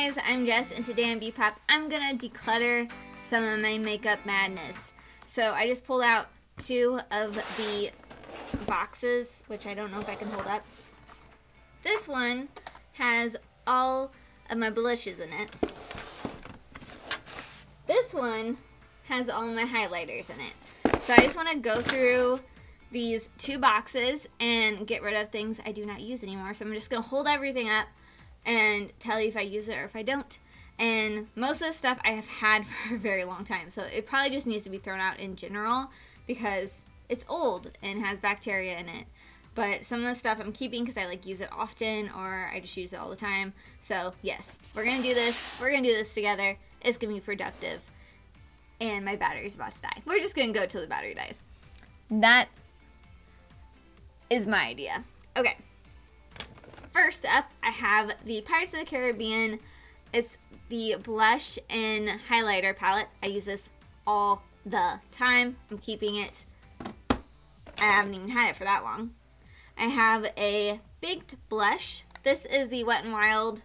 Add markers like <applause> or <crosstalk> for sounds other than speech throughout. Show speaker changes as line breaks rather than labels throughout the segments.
guys, I'm Jess and today on BPOP I'm gonna declutter some of my makeup madness. So I just pulled out two of the boxes, which I don't know if I can hold up. This one has all of my blushes in it. This one has all my highlighters in it. So I just want to go through these two boxes and get rid of things I do not use anymore. So I'm just to hold everything up and tell you if I use it or if I don't. And most of the stuff I have had <laughs> for a very long time, so it probably just needs to be thrown out in general because it's old and has bacteria in it. But some of the stuff I'm keeping because I like use it often or I just use it all the time. So yes, we're gonna do this. We're gonna do this together. It's gonna be productive. And my battery's about to die. We're just gonna go till the battery dies. That is my idea. Okay. First up, I have the Pirates of the Caribbean. It's the blush and highlighter palette. I use this all the time. I'm keeping it. I haven't even had it for that long. I have a baked blush. This is the Wet n Wild.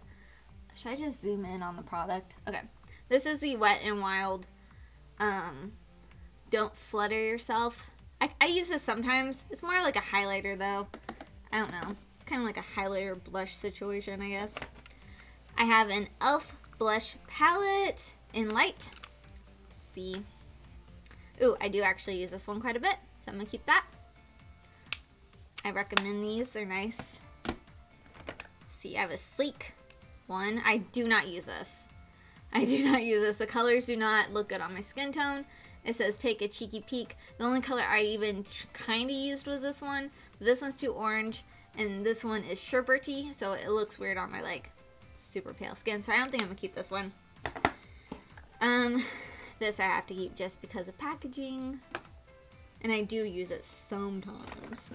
Should I just zoom in on the product? Okay. This is the Wet n Wild. Um, don't flutter yourself. I, I use this sometimes. It's more like a highlighter though. I don't know. It's kind of like a highlighter blush situation, I guess. I have an e.l.f. blush palette in light. Let's see. Ooh, I do actually use this one quite a bit, so I'm to keep that. I recommend these. They're nice. See, I have a sleek one. I do not use this. I do not use this. The colors do not look good on my skin tone. It says take a cheeky peek. The only color I even kind of used was this one. This one's too orange and this one is sherbety, so it looks weird on my like super pale skin. So I don't think I'm gonna keep this one. Um, this I have to keep just because of packaging, and I do use it sometimes.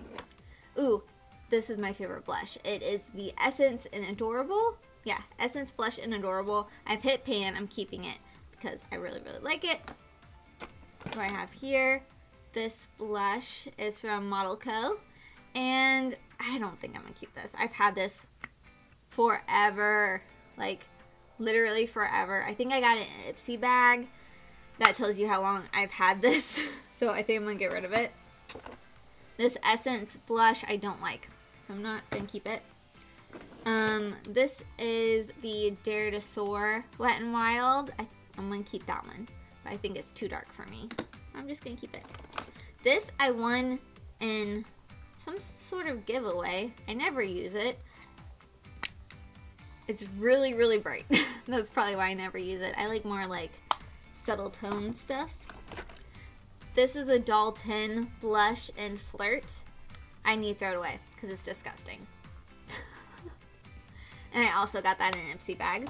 Ooh, this is my favorite blush. It is the Essence in Adorable. Yeah, Essence Blush in Adorable. I've hit pan. I'm keeping it because I really, really like it. What do I have here? This blush is from Model Co. And I don't think I'm gonna keep this. I've had this forever, like literally forever. I think I got an Ipsy bag that tells you how long I've had this. <laughs> so I think I'm gonna get rid of it. This Essence blush I don't like, so I'm not gonna keep it. Um, this is the Dare to Soar Wet n Wild. I, I'm gonna keep that one, but I think it's too dark for me. I'm just gonna keep it. This I won in some sort of giveaway. I never use it. It's really, really bright. <laughs> That's probably why I never use it. I like more like subtle tone stuff. This is a Dalton blush and flirt. I need to throw it away because it's disgusting. <laughs> and I also got that in an Ipsy bag.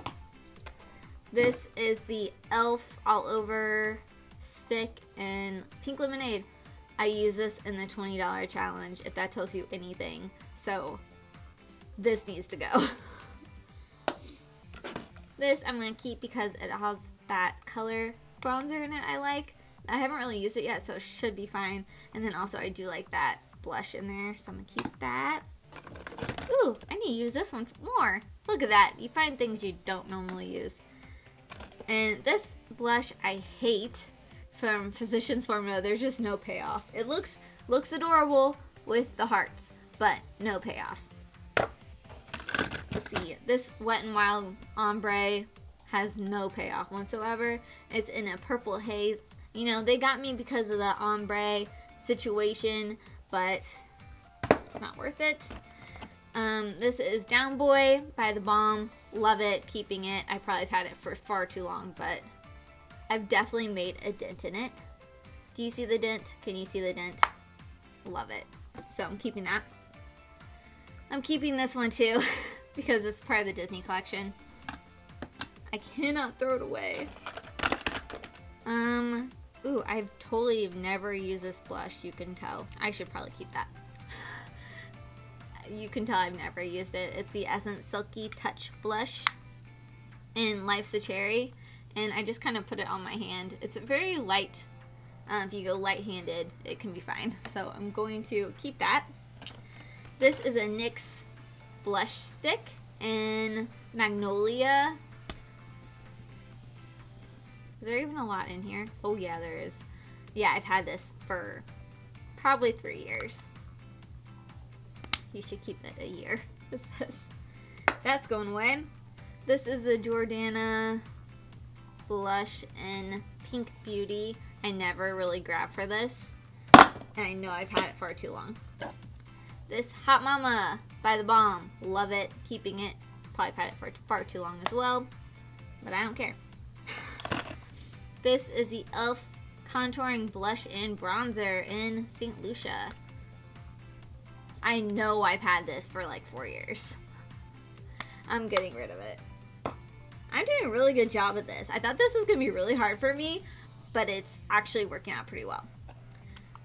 This is the e.l.f. all over stick and pink lemonade. I use this in the $20 challenge, if that tells you anything. So, this needs to go. <laughs> this I'm going to keep because it has that color bronzer in it I like. I haven't really used it yet, so it should be fine. And then also I do like that blush in there, so I'm going to keep that. Ooh, I need to use this one more. Look at that. You find things you don't normally use. And this blush I hate from Physicians Formula, there's just no payoff. It looks looks adorable with the hearts, but no payoff. Let's see, this Wet n Wild Ombre has no payoff whatsoever. It's in a purple haze. You know, they got me because of the ombre situation, but it's not worth it. Um, this is Down Boy by The Balm. Love it, keeping it. I probably have had it for far too long, but I've definitely made a dent in it. Do you see the dent? Can you see the dent? Love it. So I'm keeping that. I'm keeping this one too <laughs> because it's part of the Disney collection. I cannot throw it away. Um, ooh, I've totally never used this blush, you can tell. I should probably keep that. You can tell I've never used it. It's the Essence Silky Touch Blush in Life's a Cherry and I just kind of put it on my hand. It's very light. Uh, if you go light-handed, it can be fine. <laughs> So I'm going to keep that. This is a NYX blush stick in Magnolia. Is there even a lot in here? Oh yeah, there is. Yeah, I've had this for probably three years. You should keep it a year. <laughs> That's going away. This is the Jordana blush in Pink Beauty. I never really grabbed for this. And I know I've had it far too long. This Hot Mama by The Balm. Love it. Keeping it. Probably had it for far too long as well. But I don't care. <laughs> This is the e.l.f. Contouring Blush and Bronzer in St. Lucia. I know I've had this for like four years. <laughs> I'm getting rid of it. I'm doing a really good job at this. I thought this was going to be really hard for me, but it's actually working out pretty well.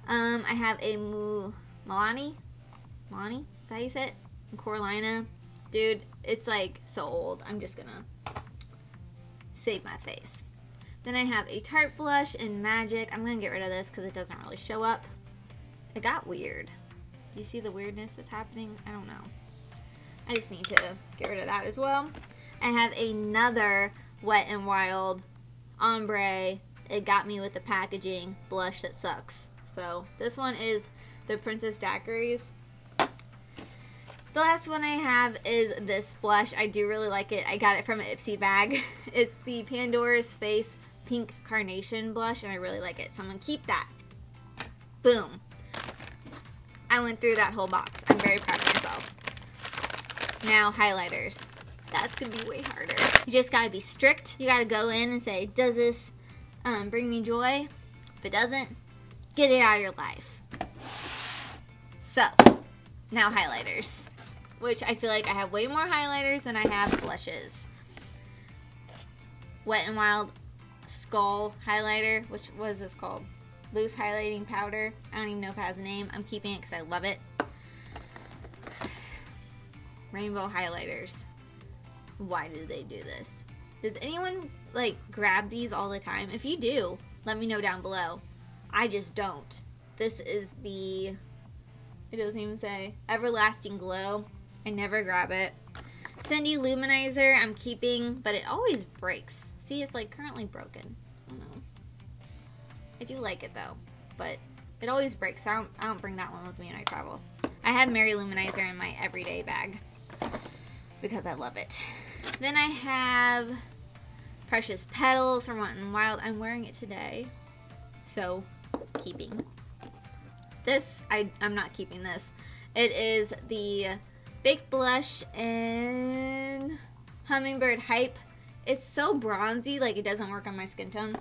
Um, I have a Mu Milani. Milani? Is that how you say it? Corallina. Dude, it's like so old. I'm just going to save my face. Then I have a Tarte blush in Magic. I'm going to get rid of this because it doesn't really show up. It got weird. Do you see the weirdness that's happening? I don't know. I just need to get rid of that as well. I have another Wet n Wild Ombre. It got me with the packaging blush that sucks. So this one is the Princess Daiquiris. The last one I have is this blush. I do really like it. I got it from an Ipsy bag. <laughs> It's the Pandora's Face Pink Carnation blush, and I really like it. So I'm going to keep that. Boom. I went through that whole box. I'm very proud of myself. Now, highlighters. That's to be way harder. You just got to be strict. You got to go in and say, does this um, bring me joy? If it doesn't, get it out of your life. So, now highlighters. Which I feel like I have way more highlighters than I have blushes. Wet n Wild Skull Highlighter. Which, what is this called? Loose Highlighting Powder. I don't even know if it has a name. I'm keeping it because I love it. Rainbow highlighters. Why did they do this? Does anyone like grab these all the time? If you do, let me know down below. I just don't. This is the, it doesn't even say, Everlasting Glow. I never grab it. Cindy-Lou Manizer I'm keeping, but it always breaks. See, it's like currently broken. I don't know. I do like it though, but it always breaks. So I don't, I don't bring that one with me when I travel. I have Mary-Lou Manizer in my everyday bag because I love it. Then I have Precious Petals from Wet n Wild. I'm wearing it today, so keeping. This, I, I'm not keeping this. It is the Big Blush and Hummingbird Hype. It's so bronzy, like it doesn't work on my skin tone.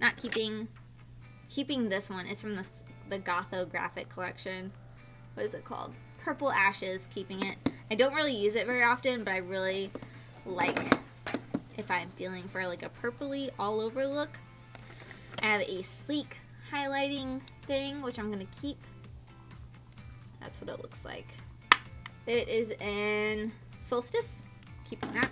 Not keeping, keeping this one. It's from the, the Gotho Graphic Collection. What is it called? Purple Ashes, keeping it. I don't really use it very often, but I really like if I'm feeling for like a purpley all over look. I have a sleek highlighting thing, which I'm going to keep. That's what it looks like. It is in Solstice. Keeping that.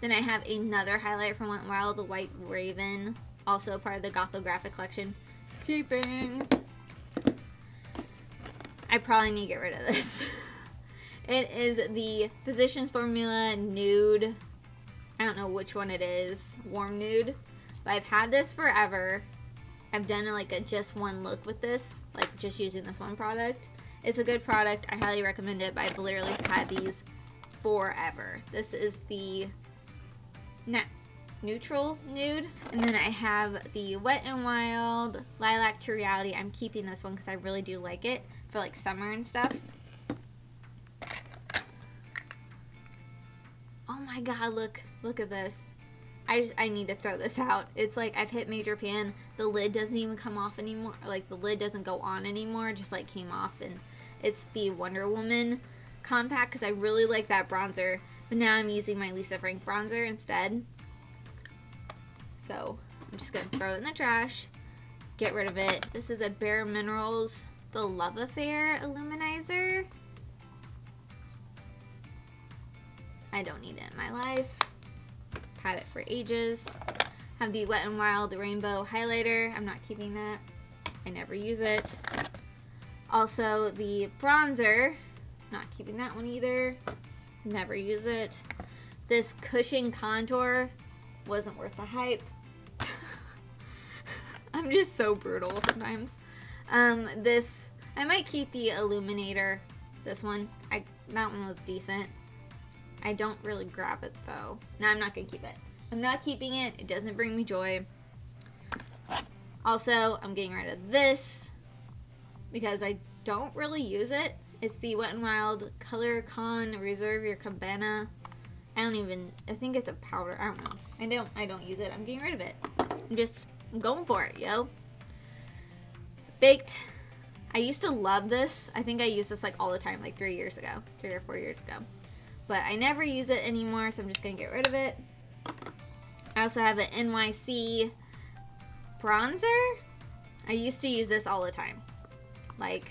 Then I have another highlight from Wet n Wild, the White Raven. Also part of the Gotho Graphic Collection. Keeping. I probably need to get rid of this. it is the Physicians Formula Nude. I don't know which one it is. Warm Nude. But I've had this forever. I've done like a just one look with this. Like just using this one product. It's a good product. I highly recommend it. But I've literally had these forever. This is the neutral nude. And then I have the Wet n Wild Lilac to Reality. I'm keeping this one because I really do like it for like summer and stuff. Oh my god, look, look at this. I just, I need to throw this out. It's like I've hit major pan. The lid doesn't even come off anymore. Like the lid doesn't go on anymore. It just like came off and it's the Wonder Woman compact because I really like that bronzer. But now I'm using my Lisa Frank bronzer instead. So I'm just to throw it in the trash. Get rid of it. This is a Bare Minerals the Love Affair Illuminizer. I don't need it in my life. Had it for ages. Have the Wet n Wild Rainbow Highlighter. I'm not keeping that. I never use it. Also the bronzer. Not keeping that one either. Never use it. This Cushion Contour. wasn't worth the hype. I'm just so brutal sometimes. Um, this, I might keep the Illuminator, this one. I That one was decent. I don't really grab it though. No, I'm not gonna keep it. I'm not keeping it. It doesn't bring me joy. Also, I'm getting rid of this because I don't really use it. It's the Wet n Wild Color Icon Reserve Your Cabana. I don't even, I think it's a powder. I don't know. I don't, I don't use it. I'm getting rid of it. I'm just I'm going for it, yo. Baked. I used to love this. I think I used this like all the time, like three years ago, three or four years ago. But I never use it anymore, so I'm just gonna get rid of it. I also have an NYC bronzer. I used to use this all the time. Like,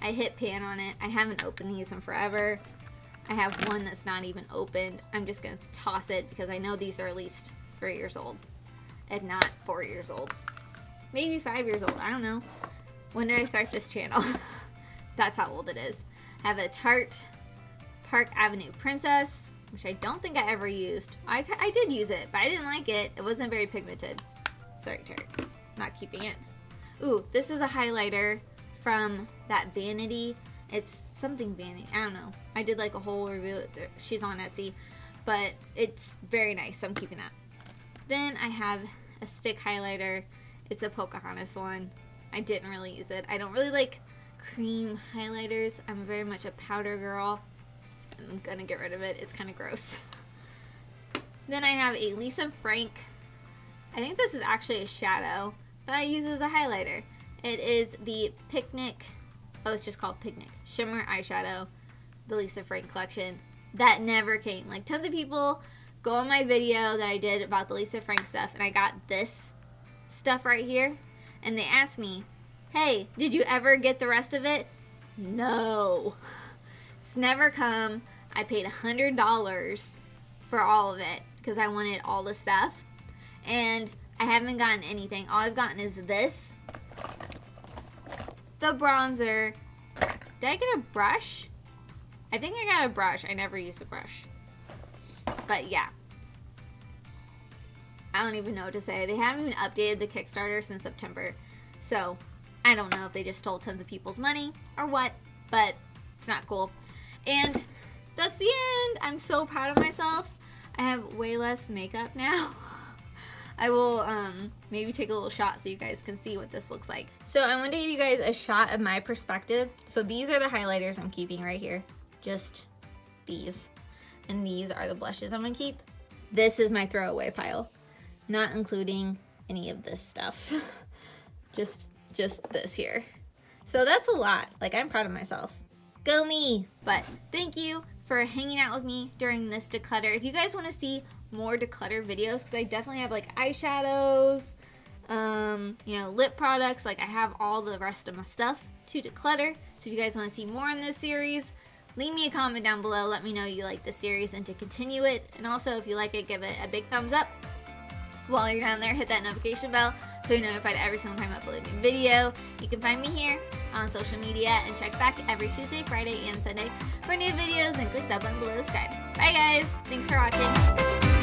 I hit pan on it. I haven't opened these in forever. I have one that's not even opened. I'm just gonna toss it because I know these are at least three years old, if not four years old. Maybe five years old, I don't know. When did I start this channel? <laughs> that's how old it is. I have a Tarte Park Avenue Princess, which I don't think I ever used. I, I did use it, but I didn't like it. It wasn't very pigmented. Sorry, Tarte. Not keeping it. Ooh, this is a highlighter from that Vanity. It's something Vanity. I don't know. I did like a whole review. She's on Etsy, but it's very nice. So I'm keeping that. Then I have a stick highlighter. It's a Pocahontas one. I didn't really use it. I don't really like cream highlighters. I'm very much a powder girl. I'm gonna get rid of it. It's kind of gross. Then I have a Lisa Frank. I think this is actually a shadow, but I use as a highlighter. It is the Picnic, oh, it's just called Picnic Shimmer Eyeshadow, the Lisa Frank collection. That never came. Like, tons of people go on my video that I did about the Lisa Frank stuff, and I got this stuff right here, and they asked me, hey, did you ever get the rest of it? No. It's never come. I paid a $100 for all of it because I wanted all the stuff. And I haven't gotten anything. All I've gotten is this. The bronzer. Did I get a brush? I think I got a brush. I never used a brush. But yeah. I don't even know what to say. They haven't even updated the Kickstarter since September. So I don't know if they just stole tons of people's money or what. But it's not cool. And that's the end. I'm so proud of myself. I have way less makeup now. <laughs> I will um, maybe take a little shot so you guys can see what this looks like. So I want to give you guys a shot of my perspective. So these are the highlighters I'm keeping right here. Just these. And these are the blushes I'm to keep. This is my throwaway pile. Not including any of this stuff. <laughs> just, just this here. So that's a lot. Like I'm proud of myself. Go me! But thank you for hanging out with me during this declutter. If you guys want to see more declutter videos, because I definitely have like eyeshadows, um, you know, lip products, like I have all the rest of my stuff to declutter. So if you guys want to see more in this series, leave me a comment down below. Let me know you like the series and to continue it. And also, if you like it, give it a big thumbs up. While you're down there, hit that notification bell so you're notified every single time I upload a new video. You can find me here on social media and check back every Tuesday, Friday, and Sunday for new videos and click that button below to subscribe. Bye guys! Thanks for watching.